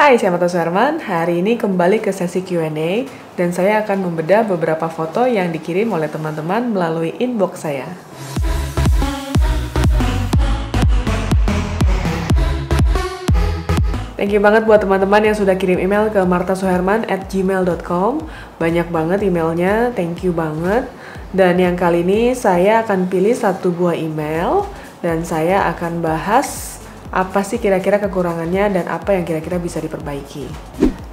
Hai, saya Mata Suherman. Hari ini kembali ke sesi Q&A dan saya akan membedah beberapa foto yang dikirim oleh teman-teman melalui inbox saya. Thank you banget buat teman-teman yang sudah kirim email ke martasuherman at gmail.com Banyak banget emailnya, thank you banget Dan yang kali ini saya akan pilih satu buah email Dan saya akan bahas apa sih kira-kira kekurangannya dan apa yang kira-kira bisa diperbaiki.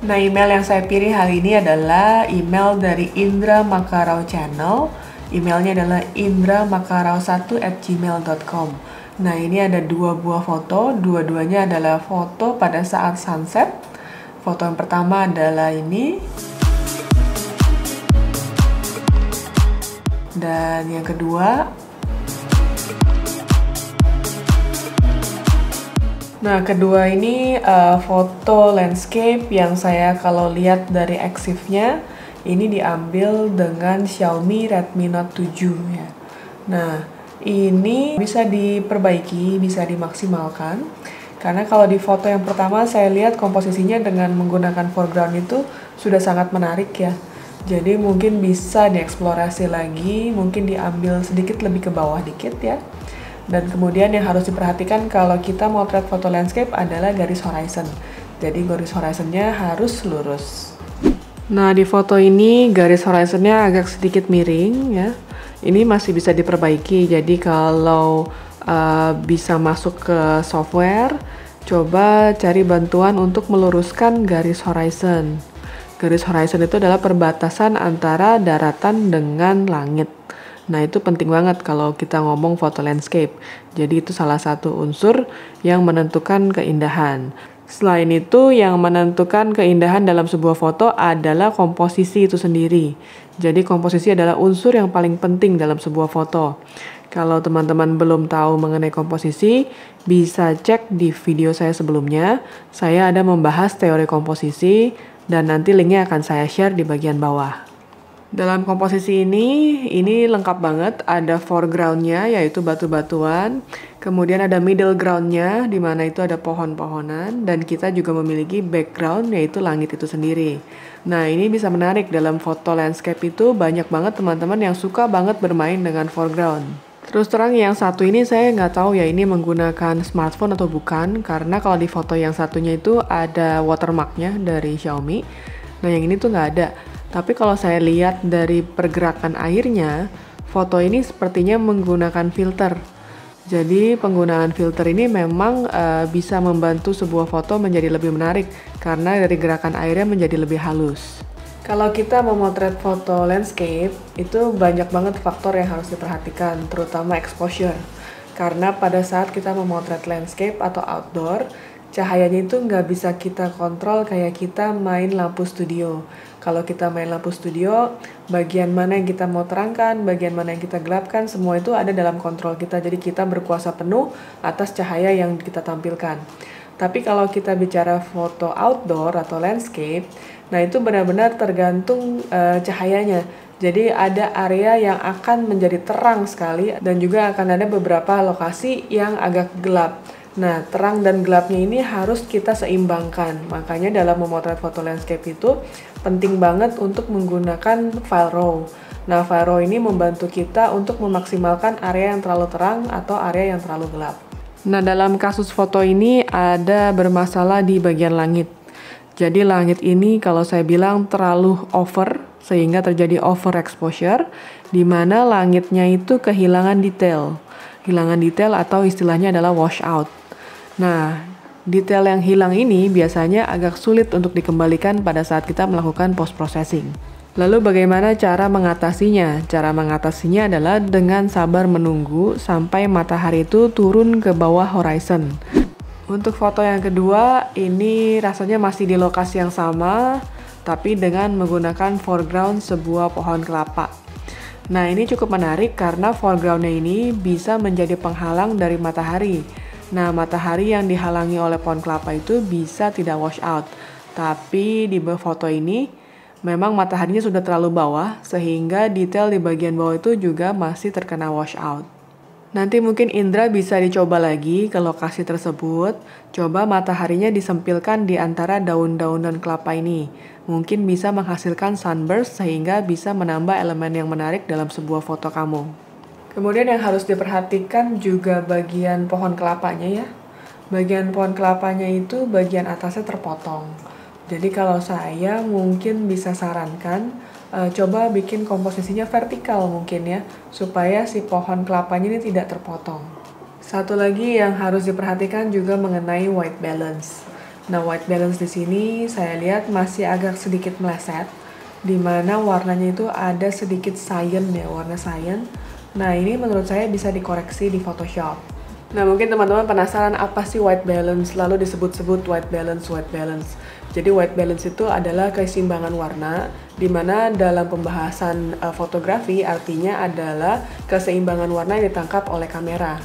Nah, email yang saya pilih hari ini adalah email dari Indra Makarau Channel. Emailnya adalah indramakarau1 at gmail.com. Nah, ini ada dua buah foto. Dua-duanya adalah foto pada saat sunset. Foto yang pertama adalah ini. Dan yang kedua Nah, kedua ini uh, foto landscape yang saya kalau lihat dari exif-nya ini diambil dengan Xiaomi Redmi Note 7 ya. Nah, ini bisa diperbaiki, bisa dimaksimalkan. Karena kalau di foto yang pertama saya lihat komposisinya dengan menggunakan foreground itu sudah sangat menarik ya. Jadi mungkin bisa dieksplorasi lagi, mungkin diambil sedikit lebih ke bawah dikit ya. Dan kemudian yang harus diperhatikan kalau kita motret foto landscape adalah garis horizon. Jadi garis horizonnya harus lurus. Nah di foto ini garis horizonnya agak sedikit miring ya. Ini masih bisa diperbaiki. Jadi kalau uh, bisa masuk ke software, coba cari bantuan untuk meluruskan garis horizon. Garis horizon itu adalah perbatasan antara daratan dengan langit. Nah, itu penting banget kalau kita ngomong foto landscape. Jadi itu salah satu unsur yang menentukan keindahan. Selain itu, yang menentukan keindahan dalam sebuah foto adalah komposisi itu sendiri. Jadi komposisi adalah unsur yang paling penting dalam sebuah foto. Kalau teman-teman belum tahu mengenai komposisi, bisa cek di video saya sebelumnya. Saya ada membahas teori komposisi dan nanti linknya akan saya share di bagian bawah. Dalam komposisi ini, ini lengkap banget. Ada foregroundnya yaitu batu-batuan. Kemudian ada middle groundnya di mana itu ada pohon-pohonan. Dan kita juga memiliki background yaitu langit itu sendiri. Nah ini bisa menarik dalam foto landscape itu banyak banget teman-teman yang suka banget bermain dengan foreground. Terus terang yang satu ini saya nggak tahu ya ini menggunakan smartphone atau bukan karena kalau di foto yang satunya itu ada watermarknya dari Xiaomi. Nah yang ini tuh nggak ada. Tapi kalau saya lihat dari pergerakan airnya, foto ini sepertinya menggunakan filter. Jadi penggunaan filter ini memang uh, bisa membantu sebuah foto menjadi lebih menarik karena dari gerakan airnya menjadi lebih halus. Kalau kita memotret foto landscape, itu banyak banget faktor yang harus diperhatikan, terutama exposure. Karena pada saat kita memotret landscape atau outdoor, cahayanya itu nggak bisa kita kontrol kayak kita main lampu studio. Kalau kita main lampu studio, bagian mana yang kita mau terangkan, bagian mana yang kita gelapkan, semua itu ada dalam kontrol kita. Jadi kita berkuasa penuh atas cahaya yang kita tampilkan. Tapi kalau kita bicara foto outdoor atau landscape, nah itu benar-benar tergantung uh, cahayanya. Jadi ada area yang akan menjadi terang sekali dan juga akan ada beberapa lokasi yang agak gelap. Nah, terang dan gelapnya ini harus kita seimbangkan. Makanya dalam memotret foto landscape itu penting banget untuk menggunakan file raw. Nah, file raw ini membantu kita untuk memaksimalkan area yang terlalu terang atau area yang terlalu gelap. Nah, dalam kasus foto ini ada bermasalah di bagian langit. Jadi langit ini kalau saya bilang terlalu over sehingga terjadi over exposure di mana langitnya itu kehilangan detail. Kehilangan detail atau istilahnya adalah wash out. Nah, detail yang hilang ini biasanya agak sulit untuk dikembalikan pada saat kita melakukan post processing. Lalu bagaimana cara mengatasinya? Cara mengatasinya adalah dengan sabar menunggu sampai matahari itu turun ke bawah horizon. Untuk foto yang kedua, ini rasanya masih di lokasi yang sama, tapi dengan menggunakan foreground sebuah pohon kelapa. Nah ini cukup menarik karena foregroundnya ini bisa menjadi penghalang dari matahari Nah, matahari yang dihalangi oleh pohon kelapa itu bisa tidak wash out. Tapi di foto ini memang mataharinya sudah terlalu bawah sehingga detail di bagian bawah itu juga masih terkena wash out. Nanti mungkin Indra bisa dicoba lagi ke lokasi tersebut. Coba mataharinya disempilkan di antara daun-daunan kelapa ini. Mungkin bisa menghasilkan sunburst sehingga bisa menambah elemen yang menarik dalam sebuah foto kamu. Kemudian yang harus diperhatikan juga bagian pohon kelapanya ya. Bagian pohon kelapanya itu bagian atasnya terpotong. Jadi kalau saya mungkin bisa sarankan uh, coba bikin komposisinya vertikal mungkin ya supaya si pohon kelapanya ini tidak terpotong. Satu lagi yang harus diperhatikan juga mengenai white balance. Nah, white balance di sini saya lihat masih agak sedikit meleset di mana warnanya itu ada sedikit cyan ya, warna cyan. Nah, ini menurut saya bisa dikoreksi di Photoshop. Nah mungkin teman-teman penasaran apa sih white balance lalu disebut-sebut white balance white balance. Jadi white balance itu adalah keseimbangan warna di mana dalam pembahasan uh, fotografi artinya adalah keseimbangan warna yang ditangkap oleh kamera.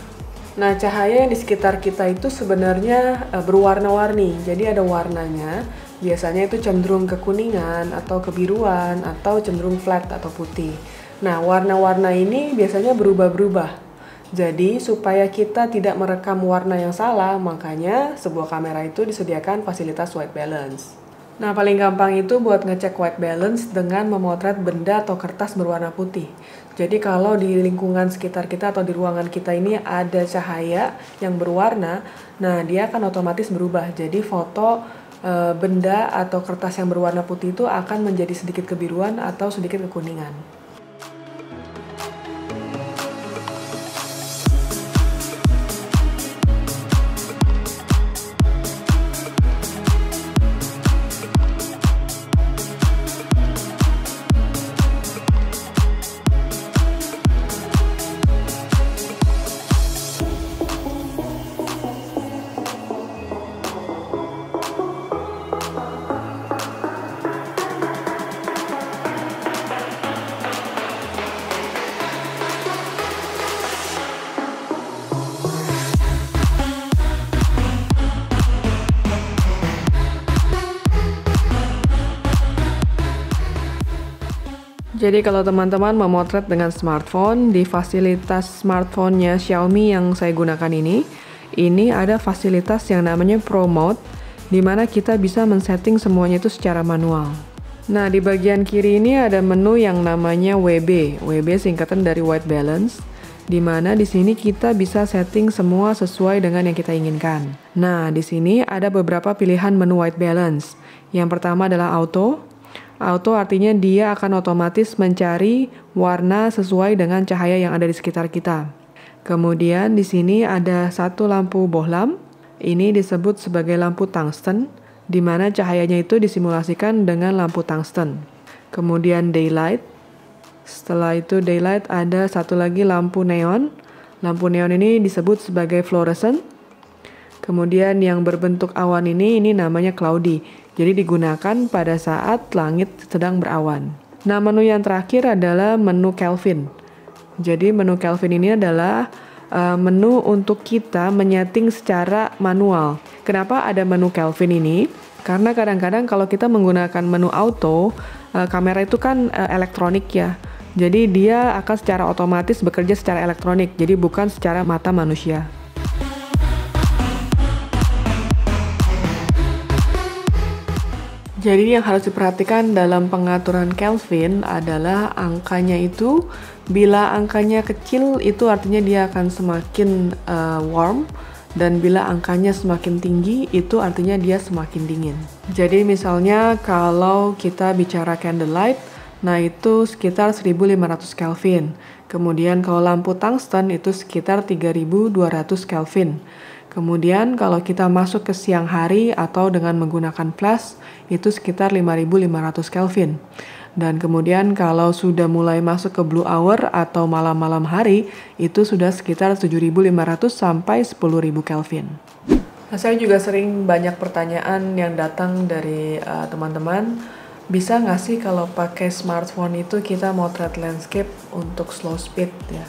Nah cahaya yang di sekitar kita itu sebenarnya uh, berwarna-warni. Jadi ada warnanya. Biasanya itu cenderung kekuningan atau kebiruan atau cenderung flat atau putih. Nah warna-warna ini biasanya berubah-berubah jadi supaya kita tidak merekam warna yang salah, makanya sebuah kamera itu disediakan fasilitas white balance. Nah, paling gampang itu buat ngecek white balance dengan memotret benda atau kertas berwarna putih. Jadi kalau di lingkungan sekitar kita atau di ruangan kita ini ada cahaya yang berwarna, nah dia akan otomatis berubah. Jadi foto e, benda atau kertas yang berwarna putih itu akan menjadi sedikit kebiruan atau sedikit kekuningan. Jadi kalau teman-teman memotret dengan smartphone di fasilitas smartphone-nya Xiaomi yang saya gunakan ini, ini ada fasilitas yang namanya Pro Mode di mana kita bisa men-setting semuanya itu secara manual. Nah, di bagian kiri ini ada menu yang namanya WB. WB singkatan dari white balance di mana di sini kita bisa setting semua sesuai dengan yang kita inginkan. Nah, di sini ada beberapa pilihan menu white balance. Yang pertama adalah auto, Auto artinya dia akan otomatis mencari warna sesuai dengan cahaya yang ada di sekitar kita. Kemudian di sini ada satu lampu bohlam. Ini disebut sebagai lampu tungsten, di mana cahayanya itu disimulasikan dengan lampu tungsten. Kemudian daylight. Setelah itu daylight ada satu lagi lampu neon. Lampu neon ini disebut sebagai fluorescent. Kemudian yang berbentuk awan ini ini namanya cloudy. Jadi digunakan pada saat langit sedang berawan. Nah, menu yang terakhir adalah menu Kelvin. Jadi menu Kelvin ini adalah uh, menu untuk kita menyeting secara manual. Kenapa ada menu Kelvin ini? Karena kadang-kadang kalau kita menggunakan menu auto, uh, kamera itu kan uh, elektronik ya. Jadi dia akan secara otomatis bekerja secara elektronik, jadi bukan secara mata manusia. Jadi yang harus diperhatikan dalam pengaturan Kelvin adalah angkanya itu bila angkanya kecil itu artinya dia akan semakin uh, warm dan bila angkanya semakin tinggi itu artinya dia semakin dingin. Jadi misalnya kalau kita bicara candlelight, nah itu sekitar 1500 Kelvin. Kemudian kalau lampu tungsten itu sekitar 3200 Kelvin. Kemudian kalau kita masuk ke siang hari atau dengan menggunakan flash itu sekitar 5500 Kelvin. Dan kemudian kalau sudah mulai masuk ke blue hour atau malam-malam hari itu sudah sekitar 7500 sampai 10000 Kelvin. Nah, saya juga sering banyak pertanyaan yang datang dari uh, teman-teman bisa nggak sih kalau pakai smartphone itu kita motret landscape untuk slow speed ya?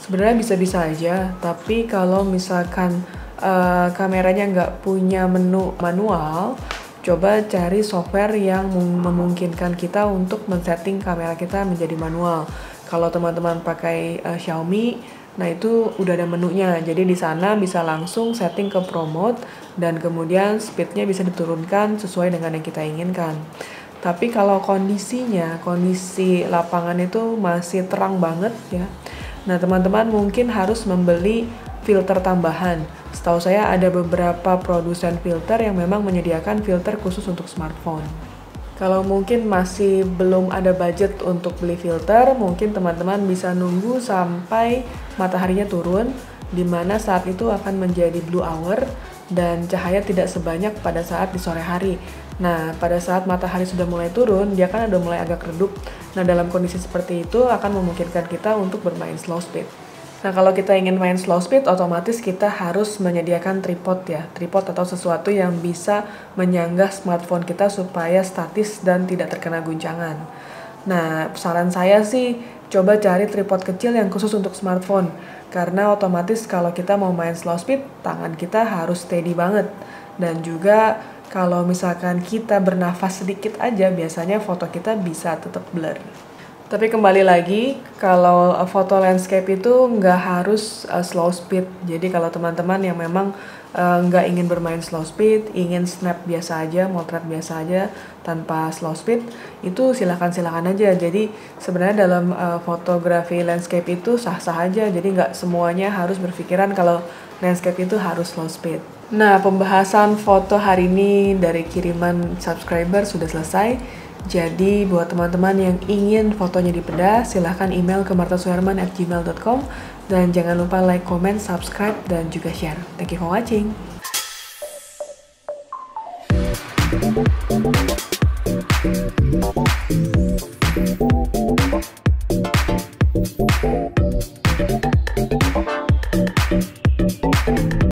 Sebenarnya bisa-bisa aja, tapi kalau misalkan uh, kameranya nggak punya menu manual, coba cari software yang memungkinkan kita untuk men-setting kamera kita menjadi manual. Kalau teman-teman pakai uh, Xiaomi, Nah, itu udah ada menunya. Jadi di sana bisa langsung setting ke promote dan kemudian speednya bisa diturunkan sesuai dengan yang kita inginkan. Tapi kalau kondisinya, kondisi lapangan itu masih terang banget ya. Nah, teman-teman mungkin harus membeli filter tambahan. Setahu saya ada beberapa produsen filter yang memang menyediakan filter khusus untuk smartphone. Kalau mungkin masih belum ada budget untuk beli filter, mungkin teman-teman bisa nunggu sampai mataharinya turun, di mana saat itu akan menjadi blue hour dan cahaya tidak sebanyak pada saat di sore hari. Nah, pada saat matahari sudah mulai turun, dia kan udah mulai agak redup. Nah, dalam kondisi seperti itu akan memungkinkan kita untuk bermain slow speed. Nah, kalau kita ingin main slow speed, otomatis kita harus menyediakan tripod ya. Tripod atau sesuatu yang bisa menyanggah smartphone kita supaya statis dan tidak terkena guncangan. Nah, saran saya sih coba cari tripod kecil yang khusus untuk smartphone. Karena otomatis kalau kita mau main slow speed, tangan kita harus steady banget. Dan juga kalau misalkan kita bernafas sedikit aja, biasanya foto kita bisa tetap blur. Tapi kembali lagi, kalau uh, foto landscape itu nggak harus uh, slow speed. Jadi kalau teman-teman yang memang uh, nggak ingin bermain slow speed, ingin snap biasa aja, motret biasa aja tanpa slow speed, itu silakan-silakan aja. Jadi sebenarnya dalam uh, fotografi landscape itu sah-sah aja. Jadi nggak semuanya harus berpikiran kalau landscape itu harus slow speed. Nah, pembahasan foto hari ini dari kiriman subscriber sudah selesai. Jadi buat teman-teman yang ingin fotonya dibedah, silahkan email ke martasuherman@gmail.com dan jangan lupa like, comment, subscribe, dan juga share. Thank you for watching.